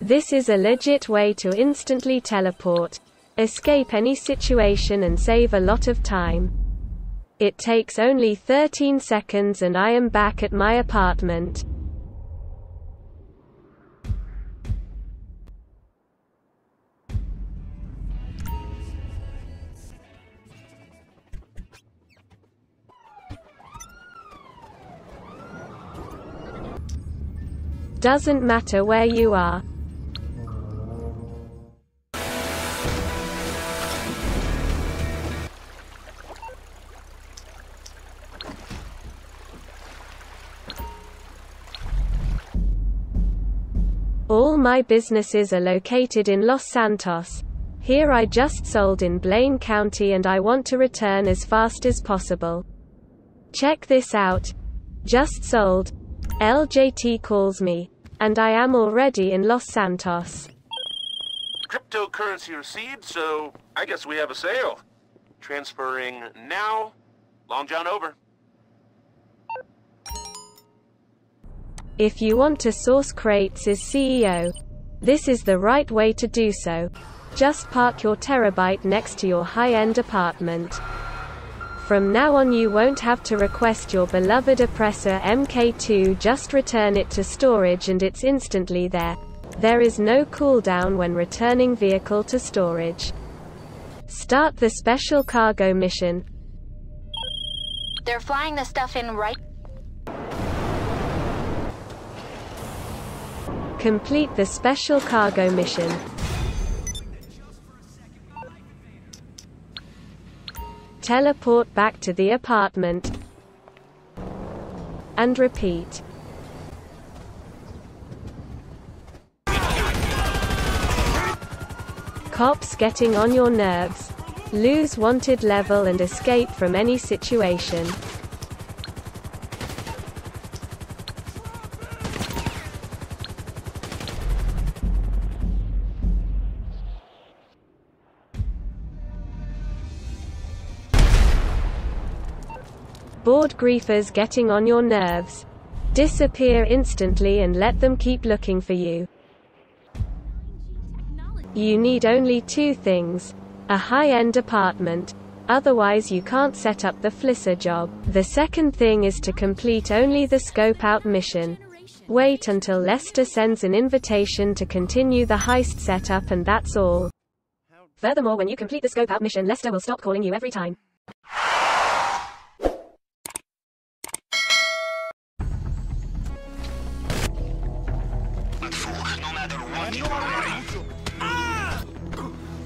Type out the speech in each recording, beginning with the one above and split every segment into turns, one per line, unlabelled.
This is a legit way to instantly teleport, escape any situation and save a lot of time. It takes only 13 seconds and I am back at my apartment. Doesn't matter where you are. All my businesses are located in Los Santos. Here I just sold in Blaine County and I want to return as fast as possible. Check this out. Just sold. LJT calls me. And I am already in Los Santos.
Cryptocurrency received, so I guess we have a sale. Transferring now. Long John over.
If you want to source crates as CEO, this is the right way to do so. Just park your Terrorbyte next to your high-end apartment. From now on you won't have to request your beloved oppressor MK2 just return it to storage and it's instantly there. There is no cooldown when returning vehicle to storage. Start the special cargo mission.
They're flying the stuff in right
Complete the special cargo mission. Teleport back to the apartment. And repeat. Cops getting on your nerves. Lose wanted level and escape from any situation. Bored griefers getting on your nerves. Disappear instantly and let them keep looking for you. You need only two things. A high-end apartment. Otherwise you can't set up the Fleeca job. The second thing is to complete only the scope out mission. Wait until Lester sends an invitation to continue the heist setup and that's all. Furthermore when you complete the scope out mission Lester will stop calling you every time.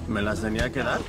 ¿Me las tenía que dar?